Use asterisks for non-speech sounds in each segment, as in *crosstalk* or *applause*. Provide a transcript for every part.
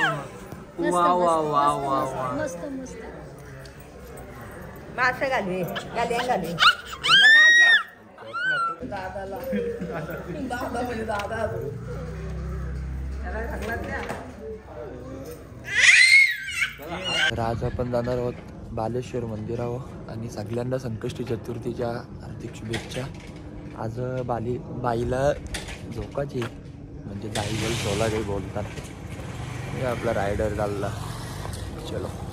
वा वा वा मस्त, वा वा. मस्त मस्त. मासे घालवे घाले घाले तर आज आपण जाणार आहोत बालेश्वर मंदिरावर आणि सगळ्यांना संकष्टी चतुर्थीच्या हार्दिक शुभेच्छा. आज बाली बाईला झोकाची म्हणजे दाईबल सोला काही बोलतात हे आपला रायडर चालला. चलो.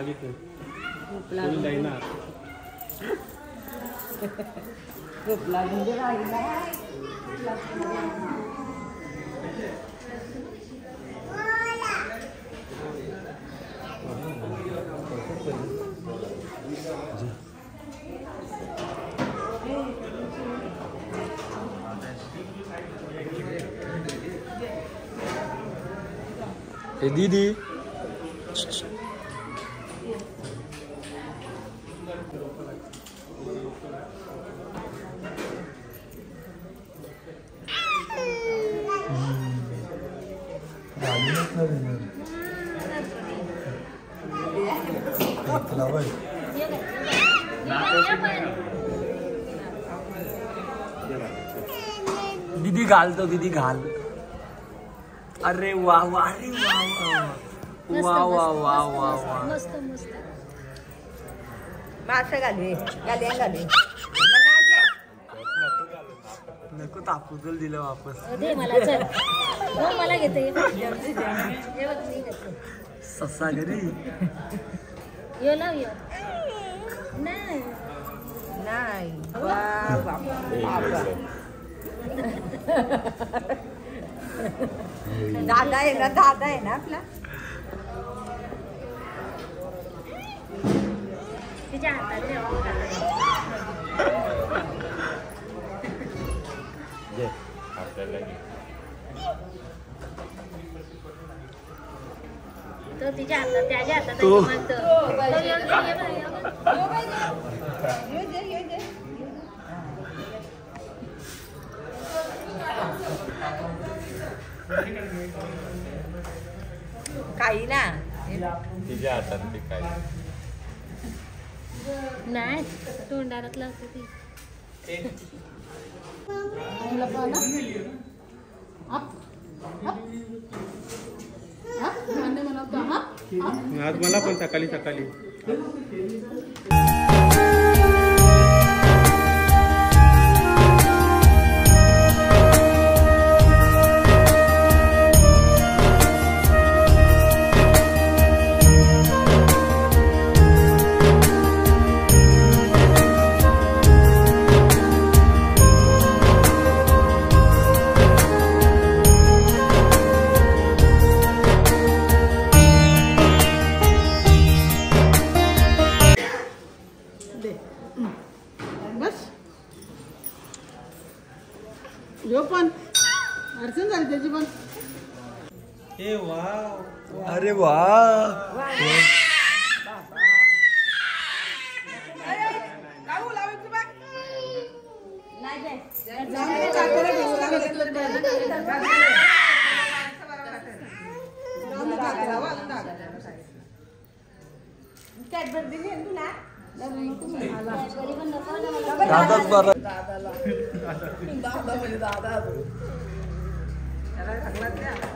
ಆಗಿತ್ತು ಫುಲ್ ಡೈನ Hey, Didi. घाल तो दीदी घाल. अरे वा वा अरे वा वा वा. मस्त, वा मस्त, वा वा मस्त मस्त मासे घालवे घाले घाले नको तापूजल दिलं वापस. अ, दे मला चल. हो मला घेते. हे. ससा घरी. यो लाव यो नाही. नाही. वा वा वा. दादा आहे ना दादा आहे ना आपला तिच्या हातात ठेव. तो तिच्या हातात त्याच्या हातात आहे, तो. मागतं. तो यो दे, ये बघ, यो बघ. ये दे, ये दे. काही. ना तिच्या हातात ते. काय नाही तोंडात लावते ती आज मला पण सकाळी सकाळी. बस यो पण अडचण झाली त्याची पण हे वा अरे वा कॅडबर दिली तुला धरावर गेली वेलीला पण असतात मोबाईल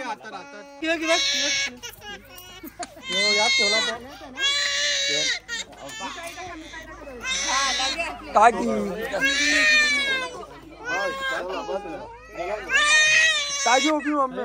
हातात, हातात. यो, यात ठेवला तो. काकी ताजी उभी मम्मी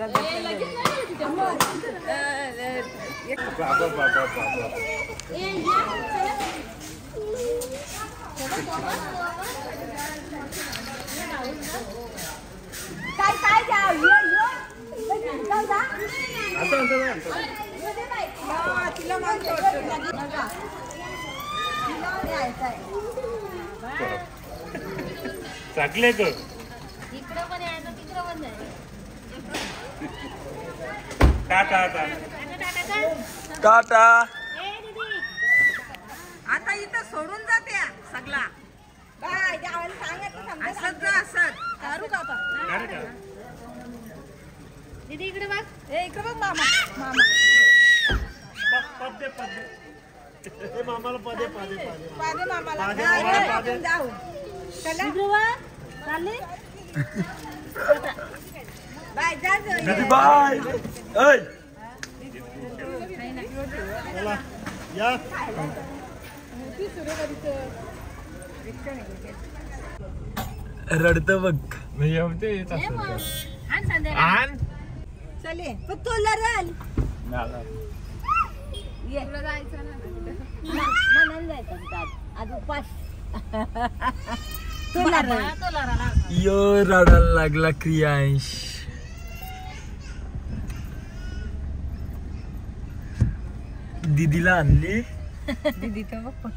गप्रा जरा गप्रा सकाळपासून सकाळपासून काय काय द्या यो यो जाऊ जा. हा, तिला मागतो. नका. तिला द्यायचंय. चाकले ग इकडं पण आहे ना तिकडं पण आहे टाटा टाटा. टाटा. ए दीदी. आता इथं सोडून जात्या सगळा. बाय असत जा असत करू का? दीदी इकडे बघ. ए इकडे बघ मामा. मामा. पद मामाला पदे पदे पदे. मामाला. हा, जाऊ. चला. चालली? *laughs* बाय या. रडत बघ. आण चले पण तो लढल ये. मनाला जायचं आता. आज. उपास. तो लढल तो लढाला. यो रडायला लागला क्रियांश. दीदीला आणली दीदी तर बघ